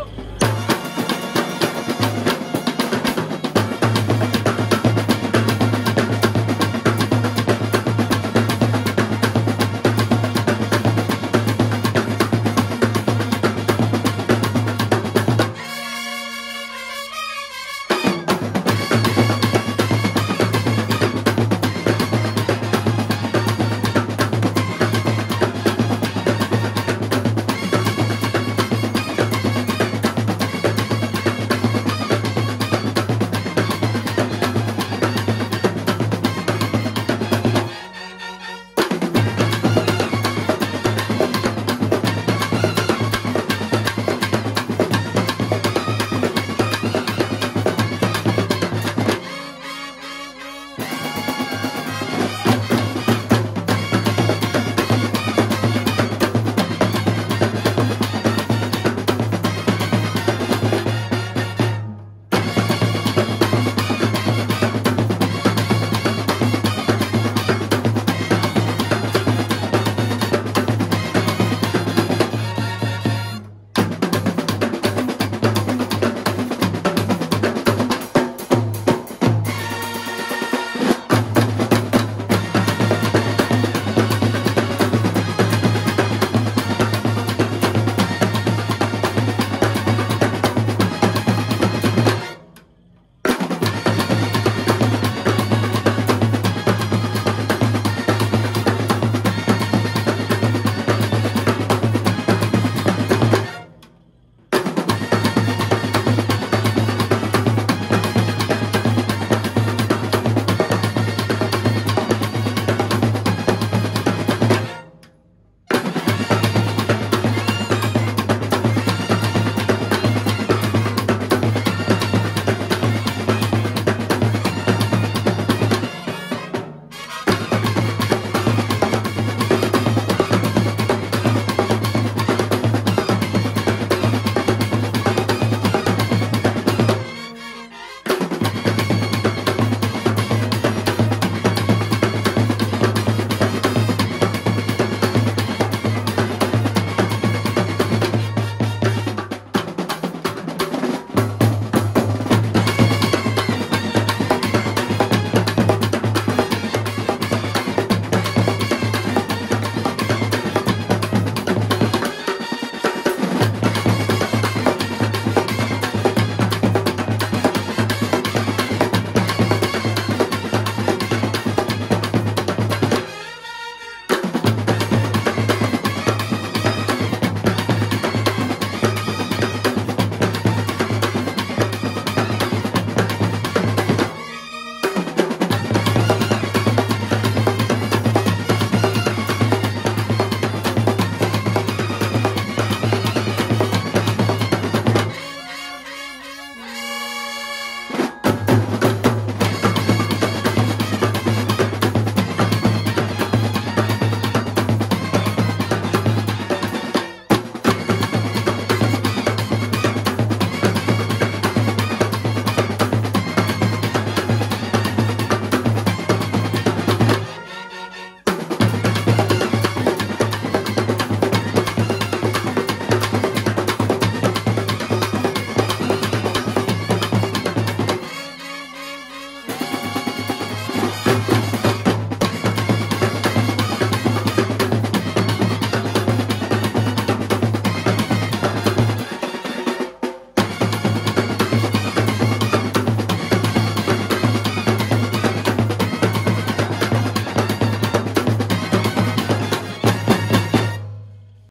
Oh.